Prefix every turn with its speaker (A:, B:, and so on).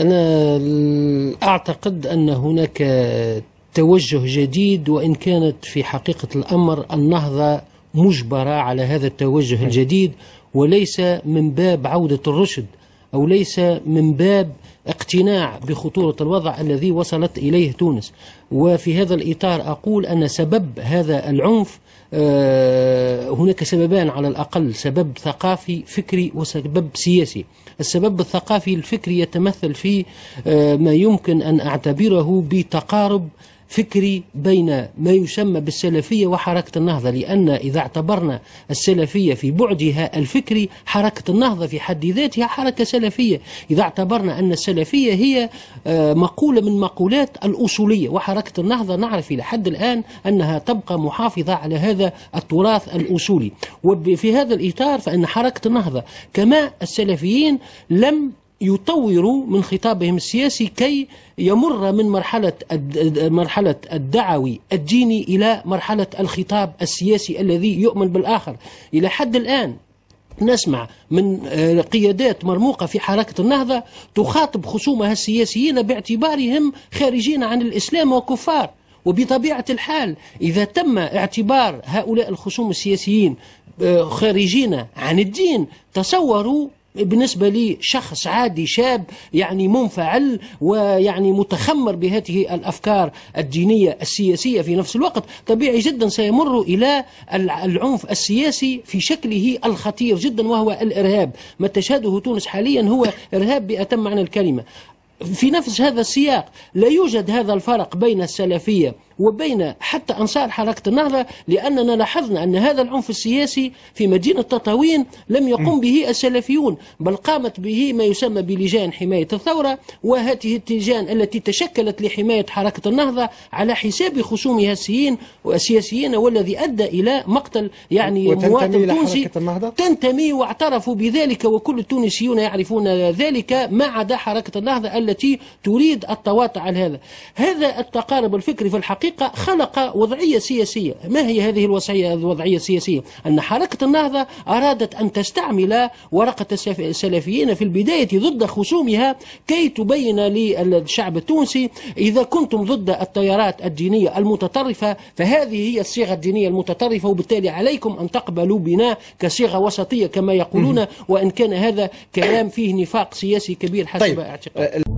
A: أنا أعتقد أن هناك توجه جديد وإن كانت في حقيقة الأمر النهضة مجبرة على هذا التوجه الجديد وليس من باب عودة الرشد. أو ليس من باب اقتناع بخطورة الوضع الذي وصلت إليه تونس. وفي هذا الإطار أقول أن سبب هذا العنف آه، هناك سببان على الأقل سبب ثقافي فكري وسبب سياسي. السبب الثقافي الفكري يتمثل في آه، ما يمكن أن أعتبره بتقارب فكري بين ما يسمى بالسلفية وحركة النهضة لأن إذا اعتبرنا السلفية في بعدها الفكري حركة النهضة في حد ذاتها حركة سلفية. إذا اعتبرنا أن السلفية هي آه، مقولة من مقولات الأصولية وحركة النهضة نعرف إلى حد الآن أنها تبقى محافظة على هذا التراث الأصولي. وفي هذا الإطار فإن حركة النهضة كما السلفيين لم يطوروا من خطابهم السياسي كي يمر من مرحلة مرحلة الدعوي الديني إلى مرحلة الخطاب السياسي الذي يؤمن بالآخر. إلى حد الآن نسمع من آه، قيادات مرموقة في حركة النهضة تخاطب خصومها السياسيين باعتبارهم خارجين عن الإسلام وكفار. وبطبيعة الحال إذا تم اعتبار هؤلاء الخصوم السياسيين آه، خارجين عن الدين تصوروا بالنسبة لي شخص عادي شاب يعني منفعل ويعني متخمر بهذه الأفكار الدينية السياسية في نفس الوقت. طبيعي جدا سيمر إلى العنف السياسي في شكله الخطير جدا وهو الإرهاب. ما تشهده تونس حاليا هو إرهاب بأتم معنى الكلمة. في نفس هذا السياق لا يوجد هذا الفرق بين السلفية وبين حتى أنصار حركة النهضة لأننا لاحظنا أن هذا العنف السياسي في مدينة تطاوين لم يقم به السلفيون بل قامت به ما يسمى بلجان حماية الثورة وهذه اللجان التي تشكلت لحماية حركة النهضة على حساب خصومها السيين والسياسيين والذي أدى إلى مقتل يعني مواطن تونسي تنتمي واعترفوا بذلك وكل التونسيون يعرفون ذلك ما عدا حركة النهضة التي تريد التواطع على هذا. هذا التقارب الفكري في الحقيقة الحقيقة خلق وضعية سياسية. ما هي هذه الوضعية السياسية؟ أن حركة النهضة أرادت أن تستعمل ورقة السلفيين في البداية ضد خصومها كي تبين للشعب التونسي إذا كنتم ضد التيارات الدينية المتطرفة فهذه هي الصيغة الدينية المتطرفة وبالتالي عليكم أن تقبلوا بنا كصيغة وسطية كما يقولون وإن كان هذا كلام فيه نفاق سياسي كبير حسب طيب. اعتقادي.